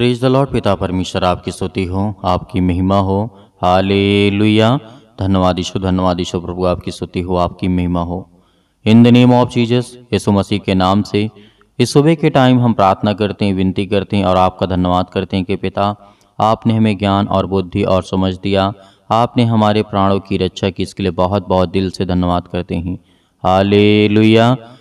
Praise the Lord पिता परमेश्वर, आपकी स्तुति हो, आपकी महिमा हो। हालेलुया धन्यवाद ईशु धन्यवाद ईशु प्रभु, आपकी स्तुति हो, आपकी महिमा हो। In the name of Jesus Yeshu Masih के नाम से, इस सुबह के टाइम हम प्रार्थना करते हैं, विनती करते हैं और आपका धन्यवाद करते हैं कि पिता, आपने हमें ज्ञान और बुद्धि और समझ दिया। आपने हमारे प्राणों की रक्षा की, इसके लिए बहुत बहुत दिल से धन्यवाद करते हैं। हालेलुया धन्यवाद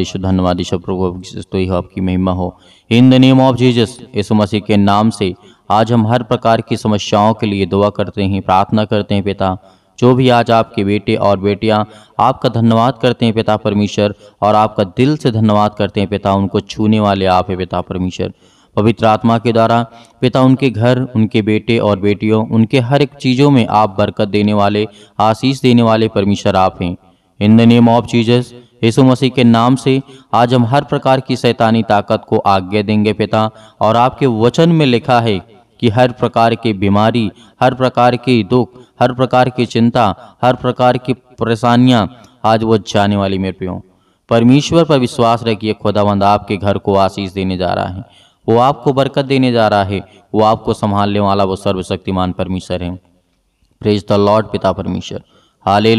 ईश्वर धन्यवाद ईश्वर प्रभु तो यह आपकी महिमा हो। In the name of Jesus Yeshu Masih के नाम से आज हम हर प्रकार की समस्याओं के लिए दुआ करते हैं, प्रार्थना करते हैं पिता। जो भी आज आपके बेटे और बेटियाँ आपका धन्यवाद करते हैं पिता परमेश्वर, और आपका दिल से धन्यवाद करते हैं पिता, उनको छूने वाले आप है पिता परमेश्वर। पवित्र आत्मा के द्वारा पिता, उनके घर, उनके बेटे और बेटियों, उनके हर एक चीज़ों में आप बरकत देने वाले, आशीष देने वाले परमेश्वर आप हैं। In the name of Jesus Yeshu Masih के नाम से आज हम हर प्रकार की शैतानी ताकत को आज्ञा देंगे पिता, और आपके वचन में लिखा है कि हर प्रकार की बीमारी, हर प्रकार की दुख, हर प्रकार की चिंता, हर प्रकार की परेशानियाँ आज वो जाने वाली मेरे प्रियो। परमेश्वर पर विश्वास रखिए खुदावंद आपके घर को आशीष देने जा रहा है। वो आपको बरकत देने जा रहा है। वो आपको संभालने वाला, वो सर्वशक्तिमान परमेश्वर है। प्रेज द लॉर्ड पिता परमेश्वर। हाले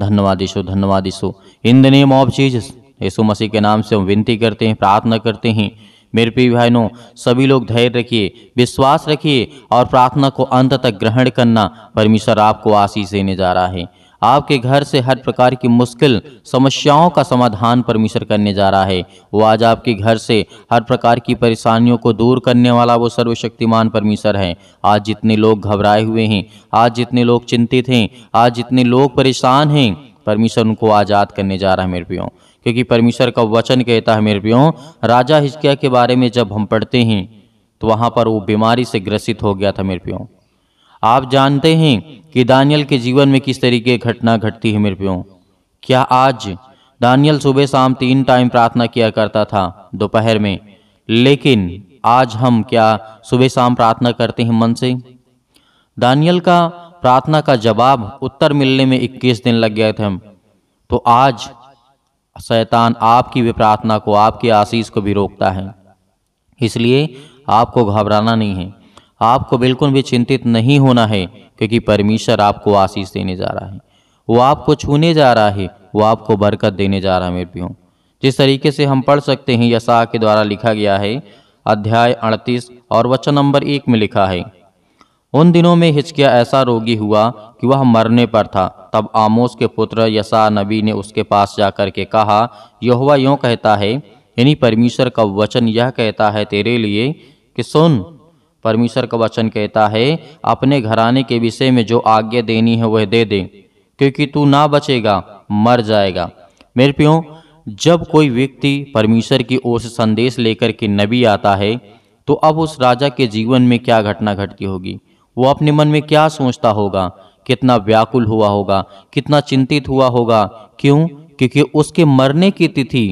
धन्यवाद यीशु धन्यवाद Yeshu in the name of Jesus Yeshu Masih के नाम से हम विनती करते हैं, प्रार्थना करते हैं। मेरे प्रिय भाइयों, सभी लोग धैर्य रखिए, विश्वास रखिए और प्रार्थना को अंत तक ग्रहण करना परमेश्वर आपको आशीष देने जा रहा है। आपके घर से हर प्रकार की मुश्किल समस्याओं का समाधान परमेश्वर करने जा रहा है। वो आज आपके घर से हर प्रकार की परेशानियों को दूर करने वाला वो सर्वशक्तिमान परमेश्वर है। आज जितने लोग घबराए हुए हैं, आज जितने लोग चिंतित हैं, आज जितने लोग परेशान हैं, परमेश्वर उनको आज़ाद करने जा रहा है मेरे प्रियो। क्योंकि परमेश्वर का वचन कहता है मेरे प्रियो, राजा हिचकिया के बारे में जब हम पढ़ते हैं तो वहाँ पर वो बीमारी से ग्रसित हो गया था मेरे प्रियो। आप जानते हैं कि दानियल के जीवन में किस तरीके घटना घटती है मेरे प्यो। क्या आज दानियल सुबह शाम तीन टाइम प्रार्थना किया करता था? दोपहर में। लेकिन आज हम क्या सुबह शाम प्रार्थना करते हैं मन से? दानियल का प्रार्थना का जवाब उत्तर मिलने में 21 दिन लग गए थे हम। तो आज शैतान आपकी भी प्रार्थना को, आपकी आशीष को भी रोकता है। इसलिए आपको घबराना नहीं है। आपको बिल्कुल भी चिंतित नहीं होना है, क्योंकि परमेश्वर आपको आशीष देने जा रहा है। वो आपको छूने जा रहा है, वो आपको बरकत देने जा रहा है, मेरे प्रियो। जिस तरीके से हम पढ़ सकते हैं यशा के द्वारा लिखा गया है, अध्याय अड़तीस और वचन नंबर एक में लिखा है, उन दिनों में हिचकिया ऐसा रोगी हुआ कि वह मरने पर था। तब आमोस के पुत्र यशा नबी ने उसके पास जाकर के कहा, यहोवा यूँ कहता है यानी परमेश्वर का वचन यह कहता है तेरे लिए कि सुन परमेश्वर का वचन कहता है, अपने घराने के विषय में जो आज्ञा देनी है वह दे दे, क्योंकि तू ना बचेगा, मर जाएगा। मेरे प्यो, जब कोई व्यक्ति परमेश्वर की ओर से संदेश लेकर के नबी आता है तो अब उस राजा के जीवन में क्या घटना घटती होगी? वो अपने मन में क्या सोचता होगा? कितना व्याकुल हुआ होगा? कितना चिंतित हुआ होगा? क्यों? क्योंकि उसके मरने की तिथि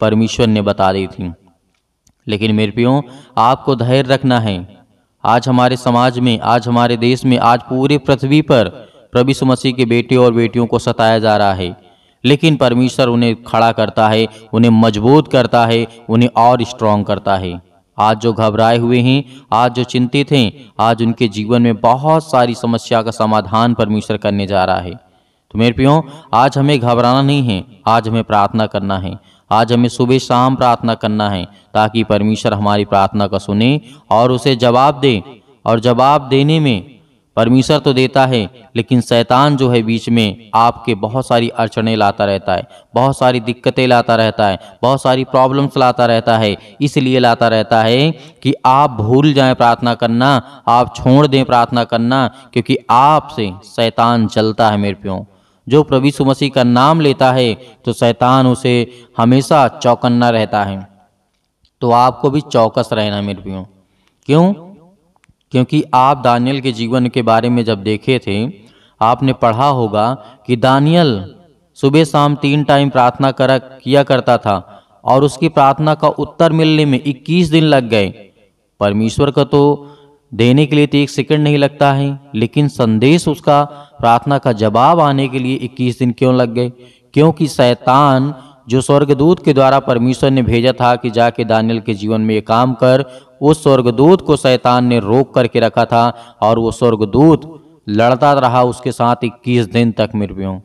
परमेश्वर ने बता दी थी। लेकिन मेरे प्यो आपको धैर्य रखना है। आज हमारे समाज में, आज हमारे देश में, आज पूरे पृथ्वी पर प्रभु मसीह के बेटे और बेटियों को सताया जा रहा है। लेकिन परमेश्वर उन्हें खड़ा करता है, उन्हें मज़बूत करता है, उन्हें और स्ट्रांग करता है। आज जो घबराए हुए हैं, आज जो चिंतित हैं, आज उनके जीवन में बहुत सारी समस्या का समाधान परमेश्वर करने जा रहा है। तो मेरे प्रियो, आज हमें घबराना नहीं है, आज हमें प्रार्थना करना है। आज हमें सुबह शाम प्रार्थना करना है, ताकि परमेश्वर हमारी प्रार्थना का सुने और उसे जवाब दे। और जवाब देने में परमेश्वर तो देता है, लेकिन शैतान जो है बीच में आपके बहुत सारी अड़चने लाता रहता है, बहुत सारी दिक्कतें लाता रहता है, बहुत सारी प्रॉब्लम्स लाता रहता है, इसलिए लाता रहता है कि आप भूल जाएँ प्रार्थना करना, आप छोड़ दें प्रार्थना करना, क्योंकि आपसे शैतान चलता है मेरे प्यों। जो प्रभु सुमसी का नाम लेता है तो शैतान उसे हमेशा चौकन्ना रहता है। तो आपको भी चौकस रहना मेरे प्रियो। क्यों? क्योंकि आप दानियल के जीवन के बारे में जब देखे थे, आपने पढ़ा होगा कि दानियल सुबह शाम तीन टाइम प्रार्थना कर, किया करता था, और उसकी प्रार्थना का उत्तर मिलने में 21 दिन लग गए। परमेश्वर का तो देने के लिए तो एक सेकंड नहीं लगता है, लेकिन संदेश उसका प्रार्थना का जवाब आने के लिए 21 दिन क्यों लग गए? क्योंकि शैतान, जो स्वर्गदूत के द्वारा परमेश्वर ने भेजा था कि जाके दानियल के जीवन में ये काम कर, उस स्वर्गदूत को शैतान ने रोक करके रखा था और वो स्वर्गदूत लड़ता रहा उसके साथ 21 दिन तक मृत्युओं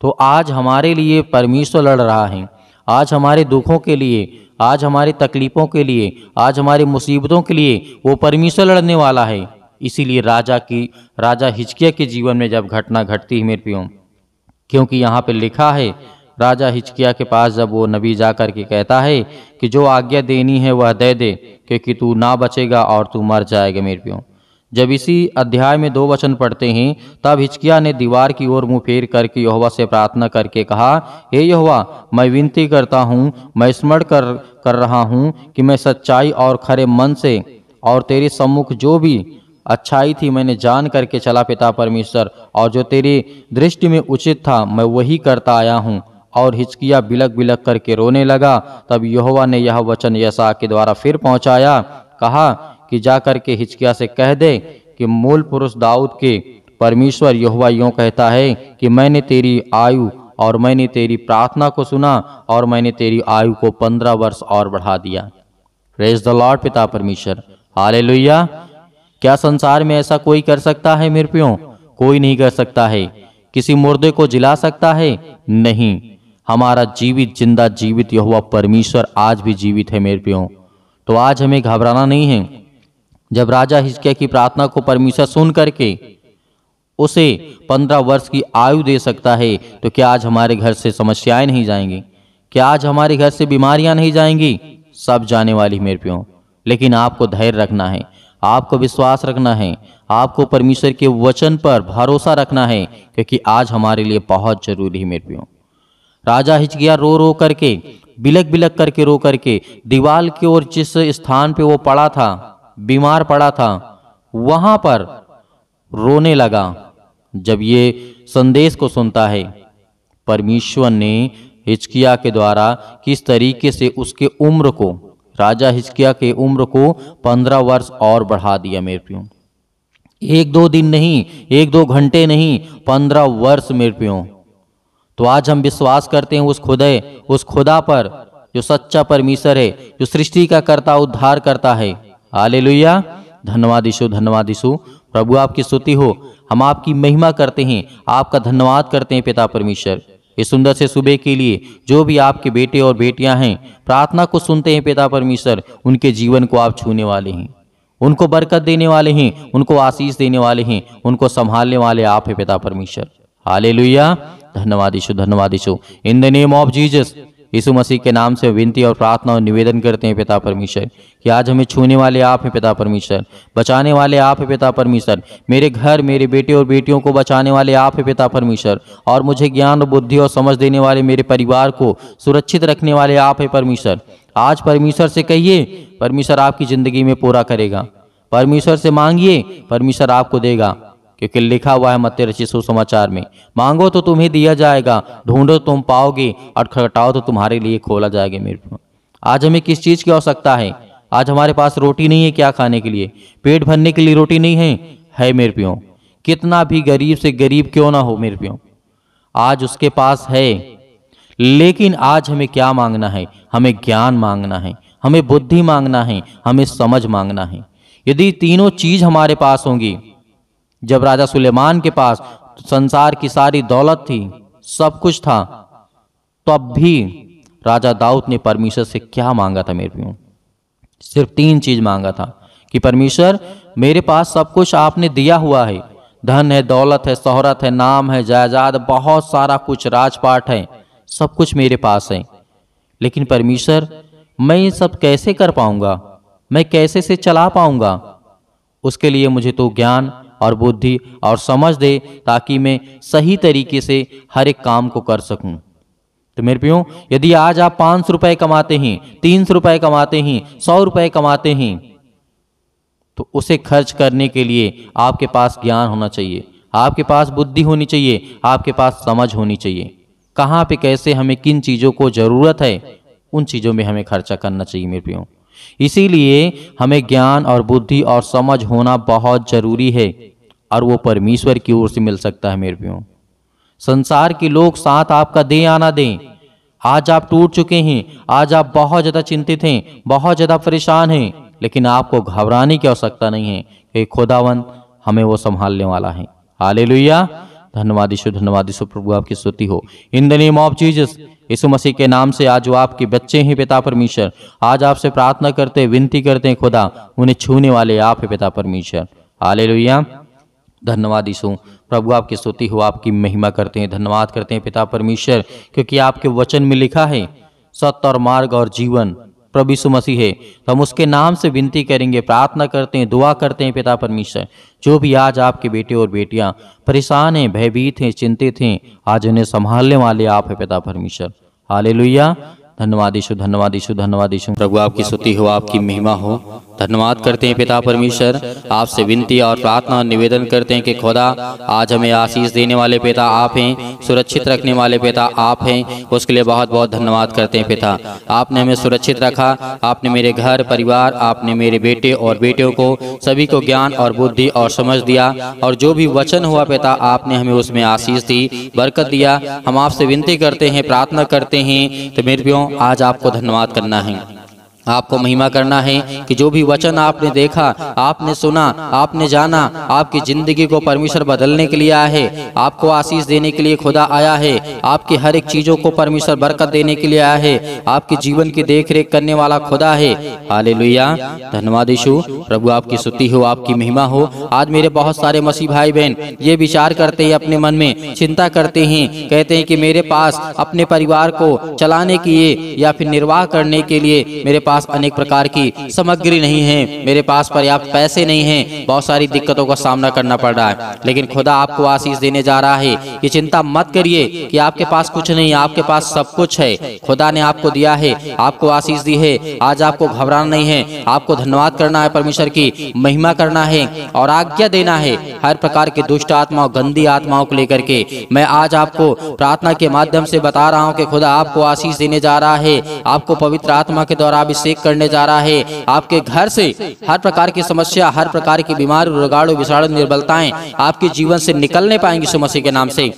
तो आज हमारे लिए परमेश्वर लड़ रहा है। आज हमारे दुखों के लिए आज हमारी तकलीफ़ों के लिए, आज हमारी मुसीबतों के लिए वो परमेश्वर लड़ने वाला है। इसीलिए राजा की, राजा हिचकिया के जीवन में जब घटना घटती है मेरे प्यों क्योंकि यहाँ पे लिखा है, राजा हिचकिया के पास जब वो नबी जा कर के कहता है कि जो आज्ञा देनी है वह दे दे, क्योंकि तू ना बचेगा और तू मर जाएगा मेरे पियों जब इसी अध्याय में दो वचन पढ़ते हैं, तब हिचकिया ने दीवार की ओर मुँह फेर करके यहोवा से प्रार्थना करके कहा, हे यहोवा, मैं विनती करता हूँ, मैं स्मरण कर कर रहा हूँ कि मैं सच्चाई और खरे मन से और तेरे सम्मुख जो भी अच्छाई थी मैंने जान करके चला पिता परमेश्वर, और जो तेरी दृष्टि में उचित था, मैं वही करता आया हूँ। और हिचकिया बिलक बिलक करके रोने लगा। तब यहोवा ने यह वचन यसा के द्वारा फिर पहुँचाया, कहा कि जा करके हिचकिया से कह दे कि मूल पुरुष दाऊद के परमेश्वर यहोवा यूँ कहता है कि मैंने तेरी आयु और मैंने तेरी प्रार्थना को सुना और मैंने तेरी आयु को पंद्रह वर्ष और बढ़ा दिया। प्रेज द लॉर्ड पिता परमेश्वर। हालेलुया क्या संसार में ऐसा कोई कर सकता है मेरे प्यो? कोई नहीं कर सकता है। किसी मुर्दे को जिला सकता है? नहीं। हमारा जीवित, ज़िंदा जीवित यह परमेश्वर आज भी जीवित है मेरे प्यो। तो आज हमें घबराना नहीं है। जब राजा हिजकिया की प्रार्थना को परमेश्वर सुन करके उसे पंद्रह वर्ष की आयु दे सकता है तो क्या आज हमारे घर से समस्याएँ नहीं जाएँगी? क्या आज हमारे घर से बीमारियाँ नहीं जाएँगी? सब जाने वाली मेरे प्यों। लेकिन आपको धैर्य रखना है, आपको विश्वास रखना है, आपको परमेश्वर के वचन पर भरोसा रखना है, क्योंकि आज हमारे लिए बहुत ज़रूरी है मेरे प्यों। राजा हिचकिया रो रो करके बिलक बिलक करके, रो करके, दीवाल की ओर जिस स्थान पे वो पड़ा था बीमार पड़ा था, वहाँ पर रोने लगा, जब ये संदेश को सुनता है। परमेश्वर ने हिचकिया के द्वारा किस तरीके से उसके उम्र को, राजा हिचकिया के उम्र को पंद्रह वर्ष और बढ़ा दिया मेरे प्यो एक दो दिन नहीं, एक दो घंटे नहीं, पंद्रह वर्ष मेरे प्यो तो आज हम विश्वास करते हैं उस खुदे, उस खुदा पर, जो सच्चा परमेश्वर है, जो सृष्टि का करता, उद्धार करता है। आले लुया धन्यवाद ईशु प्रभु आपकी स्तुति हो। हम आपकी महिमा करते हैं। आपका धन्यवाद करते हैं पिता परमेश्वर। इस सुंदर से सुबह के लिए जो भी आपके बेटे और बेटियाँ हैं, प्रार्थना को सुनते हैं पिता परमेश्वर। उनके जीवन को आप छूने वाले हैं। उनको बरकत देने वाले हैं। उनको आशीष देने वाले हैं। उनको संभालने वाले आप हैं पिता परमेश्वर। हाले ईशु धन्यवाद Ishu in the name of Jesus. Yeshu Masih के नाम से विनती और प्रार्थना और निवेदन करते हैं पिता परमेश्वर, कि आज हमें छूने वाले आप हैं पिता परमेश्वर, बचाने वाले आप हैं पिता परमेश्वर, मेरे घर, मेरे बेटे और बेटियों को बचाने वाले आप हैं पिता परमेश्वर, और मुझे ज्ञान और बुद्धि और समझ देने वाले मेरे परिवार को सुरक्षित रखने वाले आप हैं परमेश्वर। आज परमेश्वर से कहिए, परमेश्वर आपकी ज़िंदगी में पूरा करेगा। परमेश्वर से मांगिए, परमेश्वर आपको देगा। क्योंकि लिखा हुआ है मत्य रचित सुसमाचार में। मांगो तो तुम्हें दिया जाएगा, ढूंढो तुम पाओगे और खटकाओ तो तुम्हारे लिए खोला जाएगा मेरे आज हमें किस चीज़ की आवश्यकता है? आज हमारे पास रोटी नहीं है क्या खाने के लिए? पेट भरने के लिए रोटी नहीं है? है मेरे प्यो, कितना भी गरीब से गरीब क्यों ना हो मेरे प्यो। आज उसके पास है, लेकिन आज हमें क्या मांगना है? हमें ज्ञान मांगना है, हमें बुद्धि मांगना है, हमें समझ मांगना है। यदि तीनों चीज़ हमारे पास होंगी जब राजा सुलेमान के पास संसार की सारी दौलत थी, सब कुछ था, तब भी राजा दाऊद ने परमेश्वर से क्या मांगा था मेरे प्यो सिर्फ़ तीन चीज़ मांगा था कि परमेश्वर, मेरे पास सब कुछ आपने दिया हुआ है। धन है, दौलत है, शोहरत है, नाम है, जायदाद, बहुत सारा कुछ, राजपाट है, सब कुछ मेरे पास है। लेकिन परमेश्वर, मैं ये सब कैसे कर पाऊँगा? मैं कैसे से चला पाऊँगा? उसके लिए मुझे तो ज्ञान और बुद्धि और समझ दे ताकि मैं सही तरीके से हर एक काम को कर सकूँ। तो मेरे प्यो, यदि आज आप पाँच रुपए कमाते हैं, तीन सौ रुपए कमाते हैं, सौ रुपए कमाते हैं तो उसे खर्च करने के लिए आपके पास ज्ञान होना चाहिए। आपके पास बुद्धि होनी चाहिए, आपके पास समझ होनी चाहिए। कहाँ पे कैसे हमें किन चीज़ों को ज़रूरत है, उन चीज़ों में हमें खर्चा करना चाहिए मेरे प्रियो इसीलिए हमें ज्ञान और बुद्धि और समझ होना बहुत ज़रूरी है, और वो परमेश्वर की ओर से मिल सकता है मेरे प्रियो। संसार के लोग साथ आपका दे आना दें। आज आप टूट चुके हैं, आज आप बहुत ज़्यादा चिंतित हैं, बहुत ज़्यादा परेशान हैं, लेकिन आपको घबराने की आवश्यकता नहीं है कि खुदावन हमें वो संभालने वाला है। हाले धन्यवाद यीशु धन्यवाद यीशु प्रभु आपकी स्तुति हो। In the name of Jesus Yeshu Masih के नाम से आज वो आपके बच्चे हैं पिता परमेश्वर। आज आपसे प्रार्थना करते विनती करते हैं, खुदा, उन्हें छूने वाले आप है पिता परमेश्वर। हाले धन्यवाद यीशु। प्रभु, आपकी स्तुति हो, आपकी महिमा करते हैं। धन्यवाद करते हैं पिता परमेश्वर, क्योंकि आपके वचन में लिखा है, सत्य और मार्ग और जीवन। प्रभु यीशु मसीह है। तो हम उसके नाम से विनती करेंगे, प्रार्थना करते हैं, दुआ करते हैं पिता परमेश्वर। जो भी आज आपके बेटे और बेटियाँ परेशान हैं, भयभीत हैं, चिंतित हैं, आज उन्हें संभालने वाले आप है पिता परमेश्वर। हाले धन्यवाद यीशु धन्यवाद यीशु धन्यवाद यीशु। प्रभु, आपकी स्तुति हो, आपकी महिमा हो। धन्यवाद करते हैं पिता परमेश्वर। आपसे विनती और प्रार्थना और निवेदन करते हैं कि खुदा, आज हमें आशीष देने वाले पिता आप हैं, सुरक्षित रखने वाले पिता आप हैं। उसके लिए बहुत बहुत धन्यवाद करते हैं पिता। आपने हमें सुरक्षित रखा, आपने मेरे घर, परिवार, आपने मेरे बेटे और बेटियों को, सभी को ज्ञान और बुद्धि और समझ दिया और जो भी वचन हुआ पिता, आपने हमें उसमें आशीष दी, बरकत दिया। हम आपसे विनती करते हैं, प्रार्थना करते हैं। तो मेरे प्यो आज आपको धन्यवाद करना है। आपको महिमा करना है कि जो भी वचन आपने देखा, आपने सुना, आपने जाना, आपकी ज़िंदगी को परमेश्वर बदलने के लिए आया है, आपको आशीष देने के लिए खुदा आया है, आपकी हर एक चीज़ों को परमेश्वर बरकत देने के लिए आया है, आपके जीवन की देख रेख करने वाला खुदा है। हाले धन्यवाद यीशु। प्रभु, आपकी स्तुति हो, आपकी महिमा हो। आज मेरे बहुत सारे मसीह भाई बहन ये विचार करते हैं अपने मन में, चिंता करते हैं, कहते हैं कि मेरे पास अपने परिवार को चलाने के लिए या फिर निर्वाह करने के लिए मेरे पास पास अनेक प्रकार की सामग्री नहीं है। मेरे पास पर्याप्त पैसे नहीं है। बहुत सारी दिक्कतों का सामना करना पड़ रहा है। लेकिन खुदा आपको आशीष देने जा रहा है। कि चिंता मत करिए कि आपके पास कुछ नहीं, आपके पास सब कुछ है। खुदा ने आपको दिया है, आपको आशीष दी है। आज आपको घबराना नहीं है। आपको धन्यवाद करना है परमेश्वर की महिमा करना है और आज्ञा देना है हर प्रकार के दुष्ट आत्माओं, गंदी आत्माओं को लेकर के। मैं आज आपको प्रार्थना के माध्यम से बता रहा हूँ कि खुदा आपको आशीष देने जा रहा है। आपको पवित्र आत्मा के द्वारा अभिषेक करने जा रहा है। आपके घर से हर प्रकार की समस्या, हर प्रकार की बीमारी, रुगाड़ो, विषाणु, निर्बलताएँ आपके जीवन से निकलने पाएँगी सुमसी के नाम से।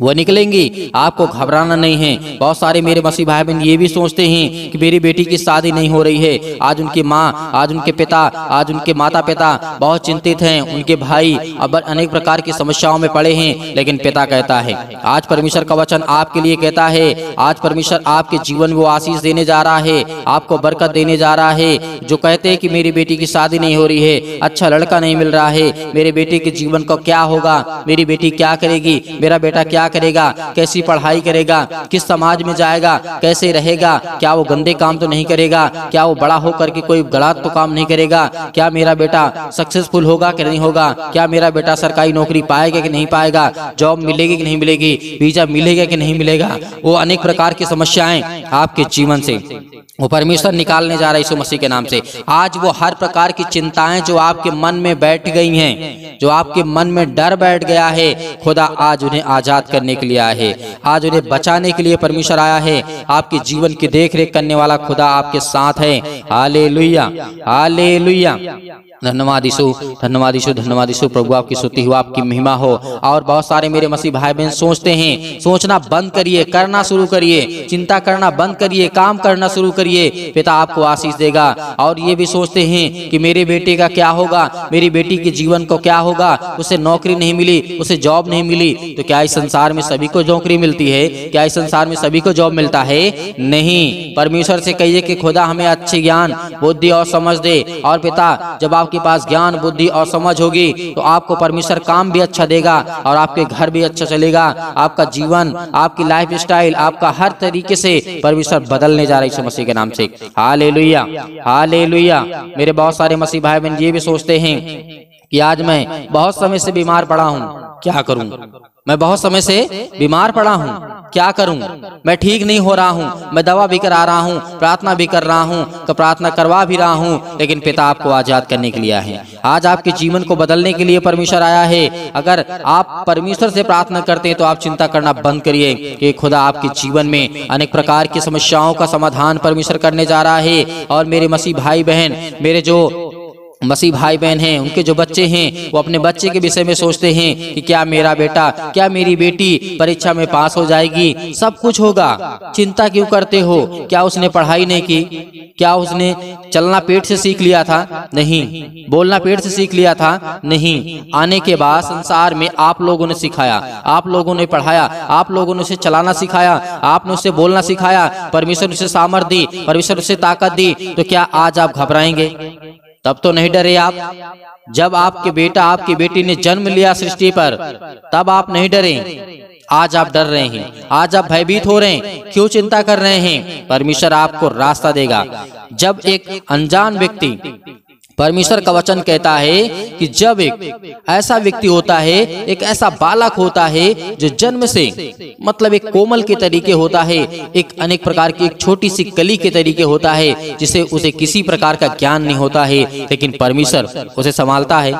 वो निकलेंगी। आपको घबराना नहीं है। बहुत सारे मेरे मसीह भाई बहन ये भी सोचते हैं कि मेरी बेटी की शादी नहीं हो रही है। आज उनकी माँ, आज उनके पिता, आज उनके माता पिता बहुत चिंतित हैं। उनके भाई अब अनेक प्रकार की समस्याओं में पड़े हैं, लेकिन पिता कहता है, आज परमेश्वर का वचन आपके लिए कहता है। आज परमेश्वर आपके जीवन वो आशीष देने जा रहा है। आपको बरकत देने जा रहा है, जो कहते हैं कि मेरी बेटी की शादी नहीं हो रही है अच्छा लड़का नहीं मिल रहा है, मेरे बेटे के जीवन को क्या होगा, मेरी बेटी क्या करेगी, मेरा बेटा क्या करेगा, कैसी पढ़ाई करेगा, किस समाज में जाएगा, कैसे रहेगा, क्या वो गंदे काम तो नहीं करेगा, क्या वो बड़ा होकर के कोई गलत तो काम नहीं करेगा, क्या मेरा बेटा सक्सेसफुल होगा कि नहीं होगा, क्या मेरा बेटा सरकारी नौकरी पाएगा कि नहीं पाएगा जॉब मिलेगी कि नहीं मिलेगी वीज़ा मिलेगा कि नहीं मिलेगा, वो अनेक प्रकार की समस्याएँ आपके जीवन से। वो परमेश्वर निकालने जा रहा है यीशु मसीह के नाम से। आज वो हर प्रकार की चिंताएँ जो आपके मन में बैठ गई हैं, जो आपके मन में डर बैठ गया है, खुदा आज उन्हें आज़ाद करने के लिए आया है। आज उन्हें बचाने के लिए परमेश्वर आया है। आपके जीवन की देख करने वाला खुदा आपके साथ है। हाले लुया लुया धन्यवाद यीशु धन्यवाद यीशु धन्यवाद यीशु, प्रभु आपकी स्तुति हो, आपकी महिमा हो। और बहुत सारे मेरे मसीह भाई बहन सोचते हैं, सोचना बंद करिए, करना शुरू करिए, चिंता करना बंद करिए, काम करना शुरू करिए, पिता आपको आशीष देगा। और ये भी सोचते हैं कि मेरे बेटे का क्या होगा, मेरी बेटी के जीवन को क्या होगा, उसे नौकरी नहीं मिली, उसे जॉब नहीं मिली तो क्या इस संसार में सभी को नौकरी मिलती है? क्या इस संसार में सभी को जॉब मिलता है? नहीं। परमेश्वर से कहिए कि खुदा हमें अच्छे ज्ञान, बुद्धि और समझ दे। और पिता, जब आप आपके पास ज्ञान, बुद्धि और समझ होगी तो आपको परमेश्वर काम भी अच्छा देगा और आपके घर भी अच्छा चलेगा। आपका जीवन, आपकी लाइफ स्टाइल आपका हर तरीके से परमेश्वर बदलने जा रही है मसीह के नाम से। हाल लुया हाल लुया मेरे बहुत सारे मसीह भाई बहन ये भी सोचते हैं कि आज मैं बहुत समय से बीमार पड़ा हूँ। क्या करूँ? मैं बहुत समय से बीमार पड़ा हूँ। क्या करूँ? मैं ठीक नहीं हो रहा हूँ। मैं दवा भी करा रहा हूँ, प्रार्थना भी कर रहा हूँ तो प्रार्थना करवा भी रहा हूँ, लेकिन पिता आपको आज़ाद करने के लिए है। आज आपके जीवन को बदलने के लिए परमेश्वर आया है। अगर आप परमेश्वर से प्रार्थना करते हैं तो आप चिंता करना बंद करिए कि खुदा आपके जीवन में अनेक प्रकार की समस्याओं का समाधान परमेश्वर करने जा रहा है। और मेरे मसीह भाई बहन मेरे जो मसीह भाई बहन हैं, उनके जो बच्चे हैं, वो अपने बच्चे के विषय में सोचते हैं कि क्या मेरा बेटा, क्या मेरी बेटी परीक्षा में पास हो जाएगी, सब कुछ होगा। चिंता क्यों करते हो? क्या उसने पढ़ाई नहीं की? क्या उसने चलना पेट से सीख लिया था? नहीं। बोलना पेट से सीख लिया था? नहीं। आने के बाद संसार में आप लोगों ने सिखाया, आप लोगों ने पढ़ाया, आप लोगों ने उसे चलाना सिखाया, आपने उसे बोलना सिखाया, परमेश्वर उसे सामर्थ दी, परमेश्वर उसे ताकत दी तो क्या आज आप घबराएँगे? तब तो नहीं डरे आप। जब आपके बेटा आपकी बेटी ने जन्म लिया सृष्टि पर, तब आप नहीं डरे। आज आप डर रहे हैं। आज आप भयभीत हो रहे हैं। क्यों चिंता कर रहे हैं? परमेश्वर आपको रास्ता देगा। जब एक अनजान व्यक्ति परमेश्वर का वचन कहता है कि जब एक ऐसा व्यक्ति होता है, एक ऐसा बालक होता है जो जन्म से मतलब एक कोमल के तरीके होता है, एक अनेक प्रकार की एक छोटी सी कली के तरीके होता है, जिसे उसे किसी प्रकार का ज्ञान नहीं होता है, लेकिन परमेश्वर उसे संभालता है।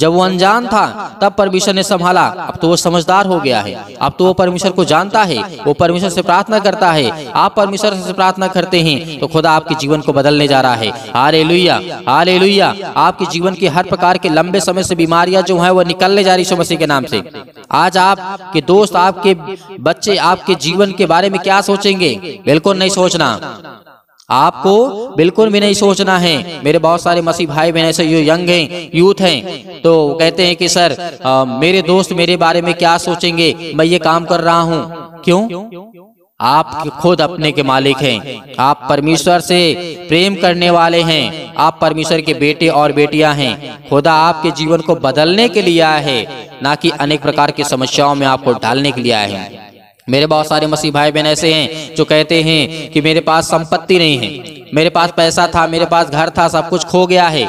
जब वो अनजान था, तब परमेश्वर ने संभाला। अब तो वो समझदार हो गया है। अब तो वो परमेश्वर को जानता है। वो परमेश्वर से प्रार्थना करता है। आप परमेश्वर से प्रार्थना करते हैं तो खुदा आपके जीवन को बदलने जा रहा है। हाले लुया हाले आपके जीवन के हर प्रकार के लंबे समय से बीमारियाँ जो है वो निकलने जा रही मसीह के नाम से। आज आपके दोस्त आपके बच्चे आपके जीवन के बारे में क्या सोचेंगे? बिल्कुल नहीं सोचना। आपको बिल्कुल भी नहीं सोचना है। मेरे बहुत सारे मसीह भाई बहन ऐसे यो यंग हैं यूथ हैं तो कहते हैं कि सर आ, मेरे दोस्त मेरे बारे में क्या सोचेंगे? मैं ये काम कर रहा हूँ। क्यों? आप खुद अपने के मालिक हैं। आप परमेश्वर से प्रेम करने वाले हैं। आप परमेश्वर के बेटे और बेटियाँ हैं। खुदा आपके जीवन को बदलने के लिए आया है, ना कि अनेक प्रकार की समस्याओं में आपको डालने के लिए आए हैं। मेरे बहुत सारे मसीह भाई बहन ऐसे हैं, जो कहते हैं कि मेरे पास संपत्ति नहीं है, मेरे पास पैसा था, मेरे पास घर था, सब कुछ खो गया है,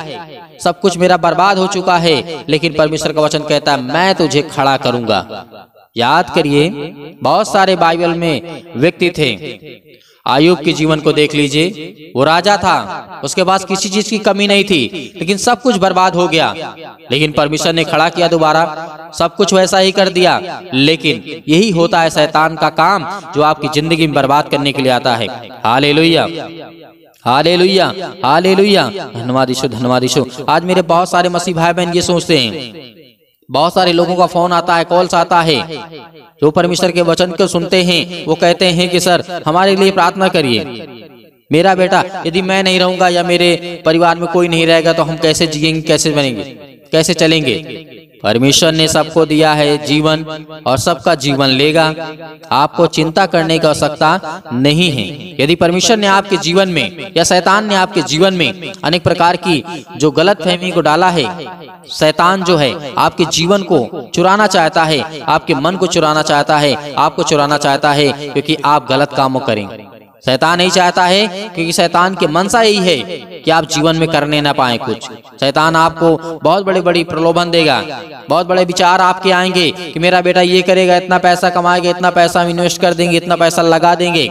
सब कुछ मेरा बर्बाद हो चुका है, लेकिन परमेश्वर का वचन कहता है, मैं तुझे खड़ा करूँगा। याद करिए, बहुत सारे बाइबल में व्यक्ति थे आयुब के जीवन को देख लीजिए। वो राजा था। उसके पास किसी चीज़ की कमी नहीं थी, लेकिन सब कुछ बर्बाद हो गया। लेकिन परमेश्वर ने खड़ा किया दोबारा। सब कुछ वैसा ही कर दिया। लेकिन यही होता है शैतान का काम, जो आपकी ज़िंदगी में बर्बाद करने के लिए आता है। हाले हाले लोहिया हाले लोहिया धन्यवाद धन्यवाद आज मेरे बहुत सारे मसीह भाई बहन ये सोचते हैं बहुत सारे लोगों का फ़ोन आता है कॉल्स आता है। जो परमेश्वर के वचन को सुनते हैं, वो कहते हैं कि, सर, हमारे लिए प्रार्थना करिए। मेरा बेटा, यदि मैं नहीं रहूँगा या मेरे परिवार में कोई नहीं रहेगा तो हम कैसे जिएँगे, कैसे बनेंगे, कैसे चलेंगे? परमेश्वर ने सबको दिया है जीवन और सबका जीवन लेगा। आपको चिंता करने की आवश्यकता नहीं है। यदि परमेश्वर ने आपके जीवन में या शैतान ने आपके जीवन में अनेक प्रकार की जो गलत फहमी को डाला है, शैतान जो है, आपके जीवन को चुराना चाहता है, आपके मन को चुराना चाहता है, आपको चुराना चाहता है, क्योंकि आप गलत कामों करें। शैतान नहीं चाहता है क्योंकि शैतान की मनसा यही है कि आप जीवन में करने ना पाए कुछ। शैतान आपको बहुत बड़े बड़ी प्रलोभन देगा। बहुत बड़े विचार आपके आएँगे कि मेरा बेटा ये करेगा, इतना पैसा कमाएगा, इतना पैसा इन्वेस्ट कर देंगे, इतना पैसा लगा देंगे।